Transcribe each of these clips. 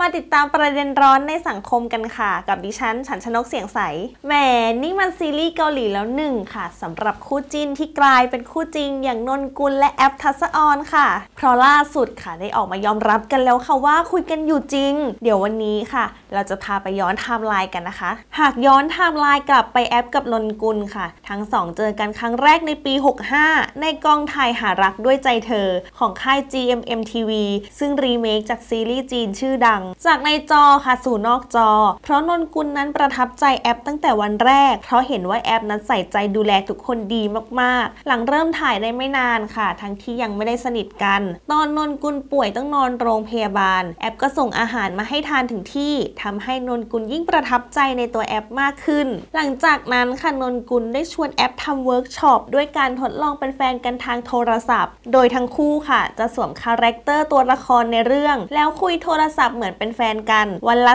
มาติดตามประเด็นร้อนในสังคมกันค่ะ กับดิฉัน ฉันชนกเสียงใส แหมนี่มันซีรีส์เกาหลีแล้วหนึ่งค่ะสำหรับคู่จิ้นที่กลายเป็นคู่จริง อย่างนนกุลและแอฟ ทักษอรค่ะ เพราะล่าสุดค่ะได้ออกมายอมรับกันแล้วค่ะว่าคุยกันอยู่จริง เดี๋ยววันนี้ค่ะ เราจะพาไปย้อนไทม์ไลน์กันนะคะ หากย้อนไทม์ไลน์กลับไปแอฟกับนนกุลค่ะ ทั้งสองเจอกันครั้งแรกในปี 65 ในกองถ่ายหารักด้วยใจเธอ ของค่าย GMM TV ซึ่งรีเมคจากซีรีส์จีนชื่อดังจากในจอค่ะสู่นอกจอ เพราะนนกุลนั้นประทับใจแอฟตั้งแต่วันแรก เพราะเห็นว่าแอฟนั้นใส่ใจดูแลทุกคนดีมากๆ หลังเริ่มถ่ายได้ไม่นานค่ะ ทั้งที่ยังไม่ได้สนิทกัน ตอนนนกุลป่วยต้องนอนโรงพยาบาล แอฟก็ส่งอาหารมาให้ทานถึงที่ทำให้นนกุลยิ่งประทับใจในตัวแอฟมากขึ้น หลังจากนั้นค่ะนนกุลได้ชวนแอฟทำเวิร์กช็อปด้วยการทดลองเป็นแฟนกันทางโทรศัพท์ โดยทั้งคู่ค่ะ จะสวมคาแรคเตอร์ตัวละครในเรื่อง แล้วคุยโทรศัพท์เหมือนเป็นแฟนกันวันละ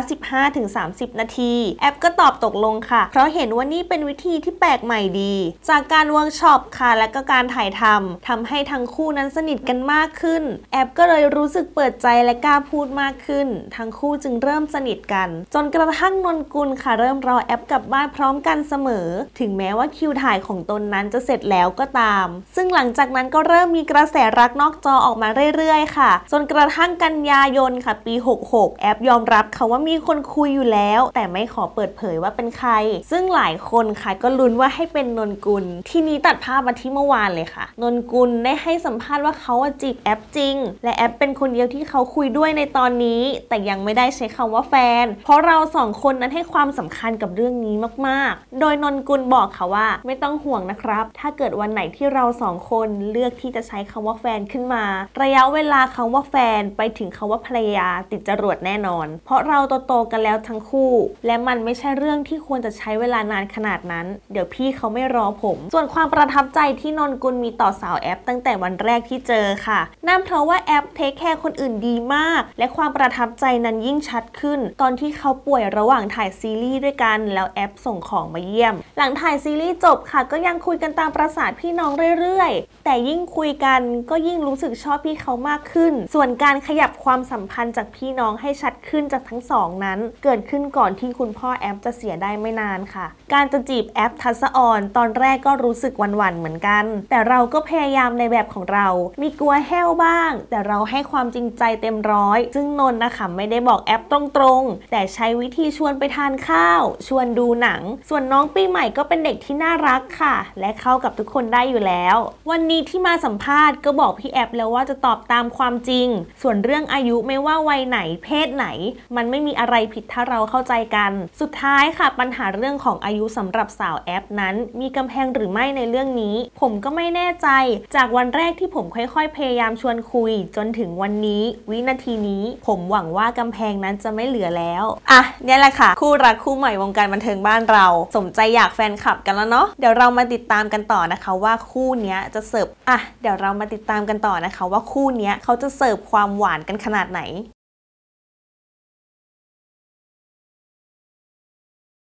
15-30 นาที แอฟก็ตอบตกลงค่ะ เพราะเห็นว่านี่เป็นวิธีที่แปลกใหม่ดี จากการเวิร์กช็อปค่ะและก็การถ่ายทำทำให้ทั้งคู่นั้นสนิทกันมากขึ้น แอฟก็เลยรู้สึกเปิดใจและกล้าพูดมากขึ้น ทั้งคู่จึงเริ่มสนิทกัน จนกระทั่งนนกุลค่ะเริ่มรอแอฟกลับบ้านพร้อมกันเสมอ ถึงแม้ว่าคิวถ่ายของตนนั้นจะเสร็จแล้วก็ตาม ซึ่งหลังจากนั้นก็เริ่มมีกระแสรักนอกจอออกมาเรื่อยๆ ค่ะ จนกระทั่งกันยายนค่ะปี 66แอปยอมรับค่ะว่ามีคนคุยอยู่แล้ว แต่ไม่ขอเปิดเผยว่าเป็นใคร ซึ่งหลายคนค่ะก็ลุ้นว่าให้เป็นนนกุล ทีนี้ตัดภาพมาที่เมื่อวานเลยค่ะ นนกุลได้ให้สัมภาษณ์ว่าเขาจีบแอปจริง และแอปเป็นคนเดียวที่เขาคุยด้วยในตอนนี้ แต่ยังไม่ได้ใช้คำว่าแฟน เพราะเราสองคนนั้นให้ความสำคัญกับเรื่องนี้มากๆ โดยนนกุลบอกค่ะว่าไม่ต้องห่วงนะครับ ถ้าเกิดวันไหนที่เราสองคนเลือกที่จะใช้คำว่าแฟนขึ้นมา ระยะเวลาคำว่าแฟนไปถึงคำว่าภรรยาติดจรวดแน่นอน เพราะเราโตๆกันแล้วทั้งคู่ และมันไม่ใช่เรื่องที่ควรจะใช้เวลานานขนาดนั้น เดี๋ยวพี่เขาไม่รอผม ส่วนความประทับใจที่นนกุลมีต่อสาวแอฟ ตั้งแต่วันแรกที่เจอค่ะนั่นเพราะว่าแอฟ take care คนอื่นดีมาก และความประทับใจนั้นยิ่งชัดขึ้น ตอนที่เขาป่วยระหว่างถ่ายซีรีส์ด้วยกันแล้วแอฟส่งของมาเยี่ยม หลังถ่ายซีรีส์จบค่ะ ก็ยังคุยกันตามประสาทพี่น้องเรื่อยๆ แต่ยิ่งคุยกันก็ยิ่งรู้สึกชอบพี่เขามากขึ้น ส่วนการขยับความสัมพันธ์จากพี่น้องให้ให้ชัดขึ้นจากทั้งสองนั้น เกิดขึ้นก่อนที่คุณพ่อแอปจะเสียได้ไม่นานค่ะ การจะจีบแอปทัศออน ตอนแรกก็รู้สึกหวั่นๆเหมือนกัน แต่เราก็พยายามในแบบของเรา มีกลัวแห้วบ้าง แต่เราให้ความจริงใจเต็มร้อย ซึ่งนนนะคะไม่ได้บอกแอปตรงๆ แต่ใช้วิธีชวนไปทานข้าว ชวนดูหนัง ส่วนน้องปีใหม่ก็เป็นเด็กที่น่ารักค่ะ และเข้ากับทุกคนได้อยู่แล้ว วันนี้ที่มาสัมภาษณ์ก็บอกพี่แอปแล้วว่าจะตอบตามความจริง ส่วนเรื่องอายุไม่ว่าวัยไหนเพศไหน มันไม่มีอะไรผิดถ้าเราเข้าใจกัน สุดท้ายค่ะปัญหาเรื่องของอายุสำหรับสาวแอปนั้น มีกำแพงหรือไม่ในเรื่องนี้ ผมก็ไม่แน่ใจ จากวันแรกที่ผมค่อยๆ พยายามชวนคุย จนถึงวันนี้ วินาทีนี้ ผมหวังว่ากำแพงนั้นจะไม่เหลือแล้วอะเนี่ยแหละค่ะ คู่รักคู่ใหม่วงการบันเทิงบ้านเรา สมใจอยากแฟนคลับกันแล้วเนาะเดี๋ยวเรามาติดตามกันต่อนะคะว่าคู่นี้จะเสิร์ฟอะเดี๋ยวเรามาติดตามกันต่อนะคะ ว่าคู่นี้เขาจะเสิร์ฟความหวานกันขนาดไหน